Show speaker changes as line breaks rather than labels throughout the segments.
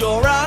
your eyes.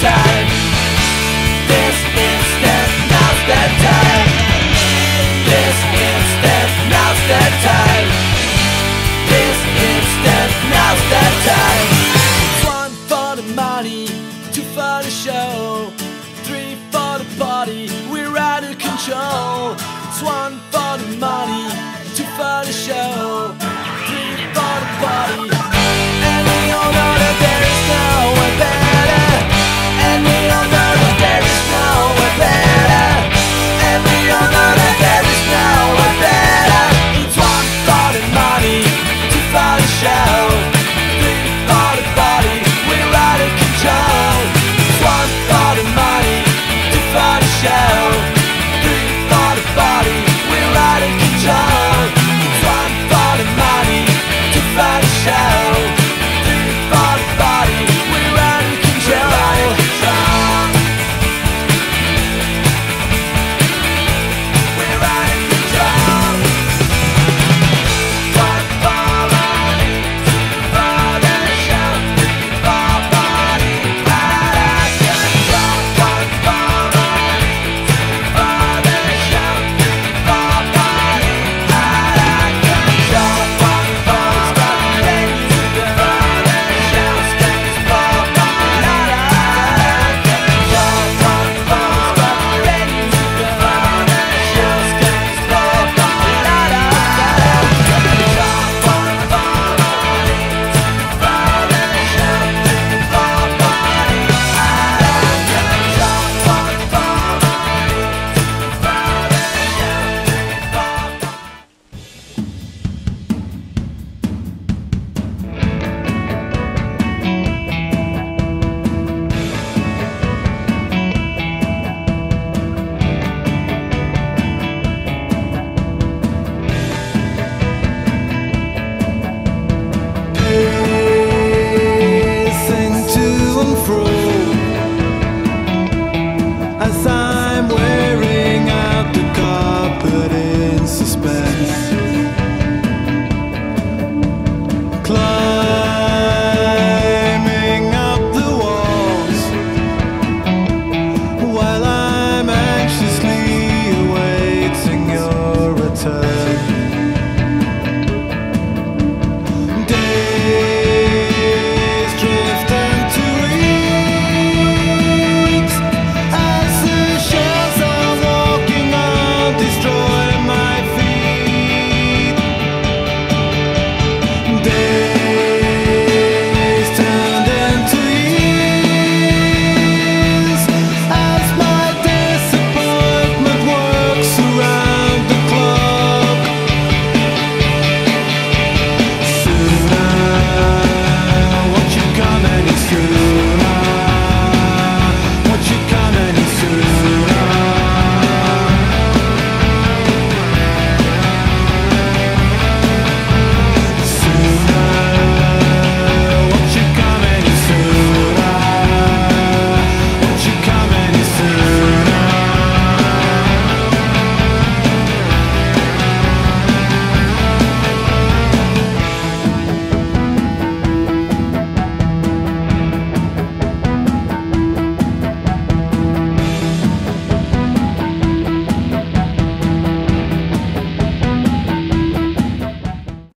Time.